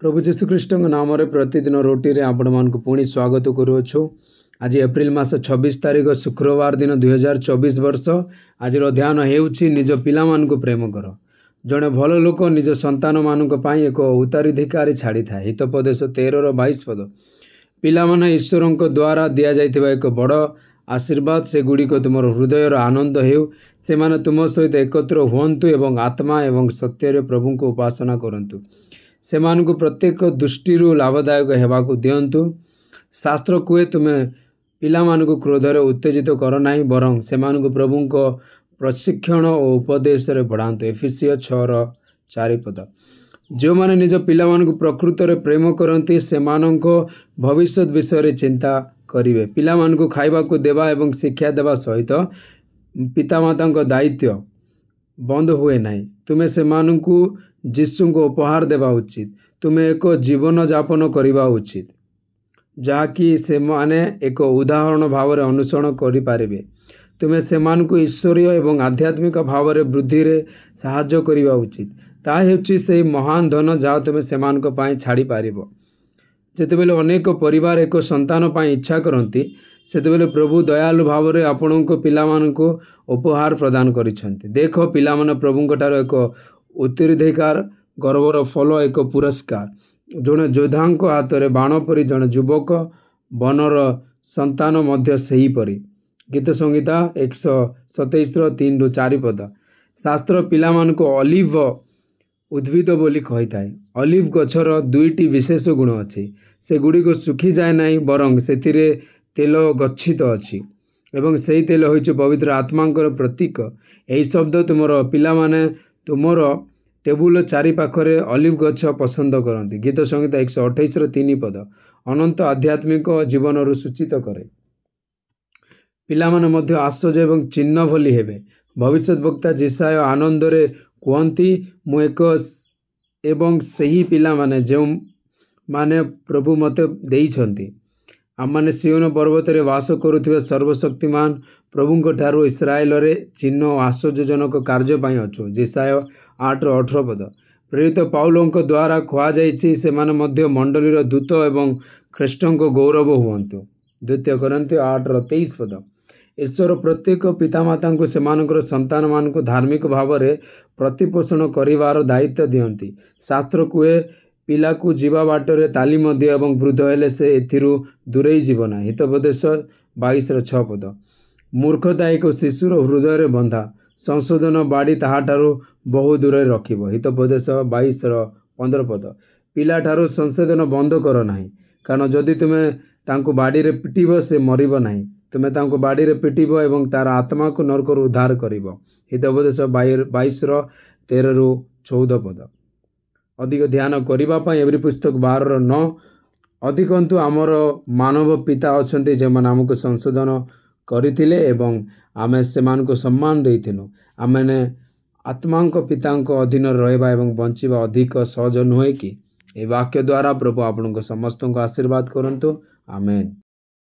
ପ୍ରଭୁ ଯୀଶୁଖ୍ରୀଷ୍ଟଙ୍କ ନାମରେ ପ୍ରତିଦିନ ରୋଟିରେ ଆପଣମାନଙ୍କୁ ପୁଣି ସ୍ୱାଗତ କରୁଅଛୁ। ଆଜି ଏପ୍ରିଲ ମାସ ଛବିଶ ତାରିଖ ଶୁକ୍ରବାର ଦିନ ଦୁଇହଜାର ଚବିଶ ବର୍ଷ। ଆଜିର ଧ୍ୟାନ ହେଉଛି ନିଜ ପିଲାମାନଙ୍କୁ ପ୍ରେମ କର। ଜଣେ ଭଲ ଲୋକ ନିଜ ସନ୍ତାନମାନଙ୍କ ପାଇଁ ଏକ ଉତ୍ତରାଧିକାରୀ ଛାଡ଼ିଥାଏ। ହିତୋପଦେଶ ତେରର ବାଇଶ ପଦ। ପିଲାମାନେ ଈଶ୍ୱରଙ୍କ ଦ୍ୱାରା ଦିଆଯାଇଥିବା ଏକ ବଡ଼ ଆଶୀର୍ବାଦ ସେଗୁଡ଼ିକ ତୁମର ହୃଦୟର ଆନନ୍ଦ ହେଉ। ସେମାନେ ତୁମ ସହିତ ଏକତ୍ର ହୁଅନ୍ତୁ ଏବଂ ଆତ୍ମା ଏବଂ ସତ୍ୟରେ ପ୍ରଭୁଙ୍କୁ ଉପାସନା କରନ୍ତୁ। ସେମାନଙ୍କୁ ପ୍ରତ୍ୟେକ ଦୃଷ୍ଟିରୁ ଲାଭଦାୟକ ହେବାକୁ ଦିଅନ୍ତୁ। ଶାସ୍ତ୍ର କୁହେ ତୁମେ ପିଲାମାନଙ୍କୁ କ୍ରୋଧରେ ଉତ୍ତେଜିତ କର ନାହିଁ ବରଂ ସେମାନଙ୍କୁ ପ୍ରଭୁଙ୍କ ପ୍ରଶିକ୍ଷଣ ଓ ଉପଦେଶରେ ବଢ଼ାନ୍ତୁ। ଏଫିସିଓ ଛଅର ଚାରିପଦ ଯେଉଁମାନେ ନିଜ ପିଲାମାନଙ୍କୁ ପ୍ରକୃତରେ ପ୍ରେମ କରନ୍ତି ସେମାନଙ୍କ ଭବିଷ୍ୟତ ବିଷୟରେ ଚିନ୍ତା କରିବେ। ପିଲାମାନଙ୍କୁ ଖାଇବାକୁ ଦେବା ଏବଂ ଶିକ୍ଷା ଦେବା ସହିତ ପିତାମାତାଙ୍କ ଦାୟିତ୍ୱ ବନ୍ଦ ହୁଏ ନାହିଁ। ତୁମେ ସେମାନଙ୍କୁ ଯୀଶୁଙ୍କୁ ଉପହାର ଦେବା ଉଚିତ। ତୁମେ ଏକ ଜୀବନଯାପନ କରିବା ଉଚିତ। ଯାହାକି ସେମାନେ ଏକ ଉଦାହରଣ ଭାବରେ ଅନୁସରଣ କରିପାରିବେ। ତୁମେ ସେମାନଙ୍କୁ ଈଶ୍ୱରୀୟ ଏବଂ ଆଧ୍ୟାତ୍ମିକ ଭାବରେ ବୃଦ୍ଧିରେ ସାହାଯ୍ୟ କରିବା ଉଚିତ। ତାହା ହେଉଛି ସେହି ମହାନ ଧନ ଯାହା ତୁମେ ସେମାନଙ୍କ ପାଇଁ ଛାଡ଼ିପାରିବ ଯେତେବେଳେ ଅନେକ ପରିବାର ଏକ ସନ୍ତାନ ପାଇଁ ଇଚ୍ଛା କରନ୍ତି ସେତେବେଳେ ପ୍ରଭୁ ଦୟାଳୁ ଭାବରେ ଆପଣଙ୍କ ପିଲାମାନଙ୍କୁ ଉପହାର ପ୍ରଦାନ କରିଛନ୍ତି। ଦେଖ ପିଲାମାନେ ପ୍ରଭୁଙ୍କ ଠାରୁ ଏକ ଉତ୍ତରାଧିକାର ଗର୍ବର ଫଲ ଏକ ପୁରସ୍କାର। ଜଣେ ଯୋଦ୍ଧାଙ୍କ ହାତରେ ବାଣ ପରି ଜଣେ ଯୁବକ ବନର ସନ୍ତାନ ମଧ୍ୟ ସେହିପରି। ଗୀତ ସଂହିତା ଏକଶହ ସତେଇଶର ତିନିରୁ ଚାରିପଦ। ଶାସ୍ତ୍ର ପିଲାମାନଙ୍କୁ ଅଲିଭ ଉଦ୍ଭିଦ ବୋଲି କହିଥାଏ। ଅଲିଭ ଗଛର ଦୁଇଟି ବିଶେଷ ଗୁଣ ଅଛି। ସେଗୁଡ଼ିକ ଶୁଖିଯାଏ ନାହିଁ ବରଂ ସେଥିରେ ତେଲ ଗଚ୍ଛିତ ଅଛି ଏବଂ ସେହି ତେଲ ହେଉଛି ପବିତ୍ର ଆତ୍ମାଙ୍କର ପ୍ରତୀକ। ଏହି ଶବ୍ଦ ତୁମର ପିଲାମାନେ ତୁମର ଟେବୁଲ ଚାରିପାଖରେ ଅଲିଭ ଗଛ ପସନ୍ଦ କରନ୍ତି। ଗୀତ ସଂହିତା ଏକଶହ ଅଠେଇଶର ତିନି ପଦ। ଅନନ୍ତ ଆଧ୍ୟାତ୍ମିକ ଜୀବନରୁ ସୂଚିତ କରେ। ପିଲାମାନେ ମଧ୍ୟ ଆଶ୍ଚର୍ଯ୍ୟ ଏବଂ ଚିହ୍ନ ଭଳି ହେବେ। ଭବିଷ୍ୟତ ବକ୍ତା ଜିସାୟ ଆନନ୍ଦରେ କୁହନ୍ତି ମୁଁ ଏକ ଏବଂ ସେହି ପିଲାମାନେ ଯେଉଁମାନେ ପ୍ରଭୁ ମୋତେ ଦେଇଛନ୍ତି ଆମମାନେ ସିଓନ ପର୍ବତରେ ବାସ କରୁଥିବା ସର୍ବଶକ୍ତିମାନ ପ୍ରଭୁଙ୍କ ଠାରୁ ଇସ୍ରାଏଲରେ ଚିହ୍ନ ଓ ଆଶ୍ଚର୍ଯ୍ୟଜନକ କାର୍ଯ୍ୟ ପାଇଁ ଅଛୁ। ଜିସାୟ ଆଠର ଅଠର ପଦ। ପ୍ରେରିତ ପାଉଲଙ୍କ ଦ୍ୱାରା କୁହାଯାଇଛି ସେମାନେ ମଧ୍ୟ ମଣ୍ଡଳୀର ଦୂତ ଏବଂ ଖ୍ରୀଷ୍ଟଙ୍କ ଗୌରବ ହୁଅନ୍ତୁ। ଦ୍ୱିତୀୟ କରନ୍ତି ଆଠର ତେଇଶ ପଦ। ଈଶ୍ୱର ପ୍ରତ୍ୟେକ ପିତାମାତାଙ୍କୁ ସେମାନଙ୍କର ସନ୍ତାନମାନଙ୍କୁ ଧାର୍ମିକ ଭାବରେ ପ୍ରତିପୋଷଣ କରିବାର ଦାୟିତ୍ୱ ଦିଅନ୍ତି। ଶାସ୍ତ୍ର କୁହେ ପିଲାକୁ ଯିବା ବାଟରେ ତାଲିମ ଦିଅ ଏବଂ ବୃଦ୍ଧ ହେଲେ ସେ ଏଥିରୁ ଦୂରେଇ ଯିବ ନାହିଁ। ହିତୋପଦେଶ ବାଇଶର ଛଅ ପଦ। ମୂର୍ଖତା ଏକ ଶିଶୁର ହୃଦୟରେ ବନ୍ଧା। ସଂଶୋଧନ ବାଡ଼ି ତାହାଠାରୁ ବହୁ ଦୂରରେ ରଖିବ। ହିତୋପଦେଶ ବାଇଶର ପନ୍ଦର ପଦ। ପିଲାଠାରୁ ସଂଶୋଧନ ବନ୍ଦ କର ନାହିଁ। କାରଣ ଯଦି ତୁମେ ତାଙ୍କୁ ବାଡ଼ିରେ ପିଟିବ ସେ ମରିବ ନାହିଁ। ତୁମେ ତାଙ୍କୁ ବାଡ଼ିରେ ପିଟିବ ଏବଂ ତା'ର ଆତ୍ମାକୁ ନର୍କରୁ ଉଦ୍ଧାର କରିବ। ହିତୋପଦେଶ ବାଇଶର ତେରରୁ ଚଉଦ ପଦ। ଅଧିକ ଧ୍ୟାନ କରିବା ପାଇଁ ଏଭରି ପୁସ୍ତକ ବାରର ନଅ। ଅଧିକନ୍ତୁ ଆମର ମାନବ ପିତା ଅଛନ୍ତି ଯେଉଁମାନେ ଆମକୁ ସଂଶୋଧନ କରିଥିଲେ ଏବଂ ଆମେ ସେମାନଙ୍କୁ ସମ୍ମାନ ଦେଇଥିଲୁ। ଆମେମାନେ ଆତ୍ମାଙ୍କ ପିତାଙ୍କ ଅଧୀନରେ ରହିବା ଏବଂ ବଞ୍ଚିବା ଅଧିକ ସହଜ ନୁହେଁ କି ଏ ବାକ୍ୟ ଦ୍ୱାରା ପ୍ରଭୁ ଆପଣଙ୍କ ସମସ୍ତଙ୍କୁ ଆଶୀର୍ବାଦ କରନ୍ତୁ ଆମେନ୍